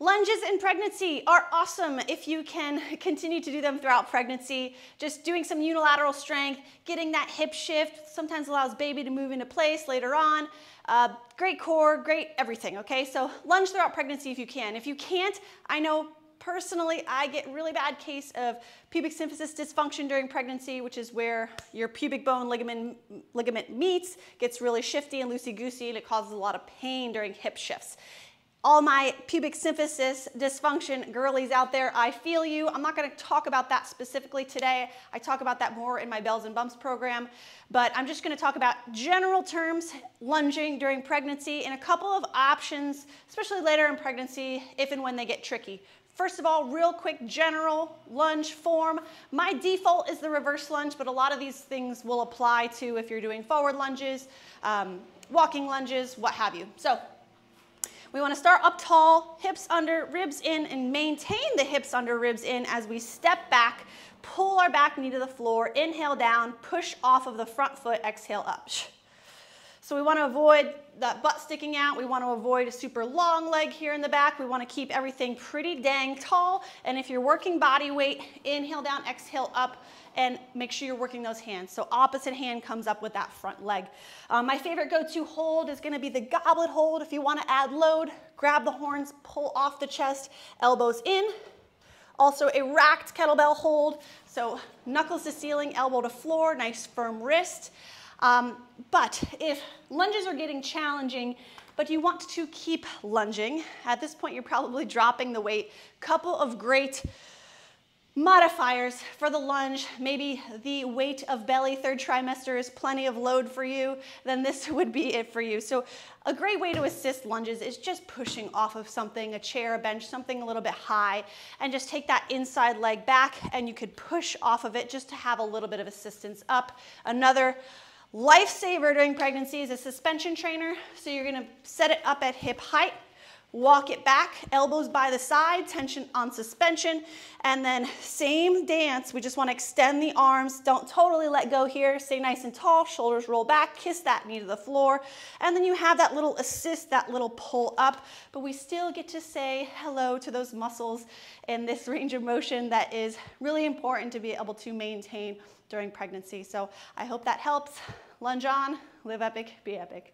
Lunges in pregnancy are awesome if you can continue to do them throughout pregnancy. Just doing some unilateral strength, getting that hip shift sometimes allows baby to move into place later on. Uh, great core, great everything, okay? So lunge throughout pregnancy if you can. If you can't, I know personally I get really bad case of pubic symphysis dysfunction during pregnancy, which is where your pubic bone ligament, ligament meets, gets really shifty and loosey-goosey, and it causes a lot of pain during hip shifts all my pubic symphysis dysfunction girlies out there, I feel you. I'm not gonna talk about that specifically today. I talk about that more in my bells and bumps program, but I'm just gonna talk about general terms, lunging during pregnancy, and a couple of options, especially later in pregnancy, if and when they get tricky. First of all, real quick general lunge form. My default is the reverse lunge, but a lot of these things will apply to if you're doing forward lunges, um, walking lunges, what have you. So we want to start up tall, hips under, ribs in, and maintain the hips under, ribs in as we step back, pull our back knee to the floor, inhale down, push off of the front foot, exhale up. So we want to avoid that butt sticking out. We want to avoid a super long leg here in the back. We want to keep everything pretty dang tall. And if you're working body weight, inhale down, exhale up, and make sure you're working those hands. So opposite hand comes up with that front leg. Um, my favorite go-to hold is gonna be the goblet hold. If you wanna add load, grab the horns, pull off the chest, elbows in. Also a racked kettlebell hold. So knuckles to ceiling, elbow to floor, nice firm wrist. Um, but if lunges are getting challenging, but you want to keep lunging, at this point you're probably dropping the weight. Couple of great Modifiers for the lunge, maybe the weight of belly third trimester is plenty of load for you, then this would be it for you. So a great way to assist lunges is just pushing off of something, a chair, a bench, something a little bit high, and just take that inside leg back and you could push off of it just to have a little bit of assistance up. Another lifesaver during pregnancy is a suspension trainer. So you're gonna set it up at hip height, walk it back, elbows by the side, tension on suspension, and then same dance, we just wanna extend the arms, don't totally let go here, stay nice and tall, shoulders roll back, kiss that knee to the floor, and then you have that little assist, that little pull up, but we still get to say hello to those muscles in this range of motion that is really important to be able to maintain during pregnancy. So I hope that helps. Lunge on, live epic, be epic.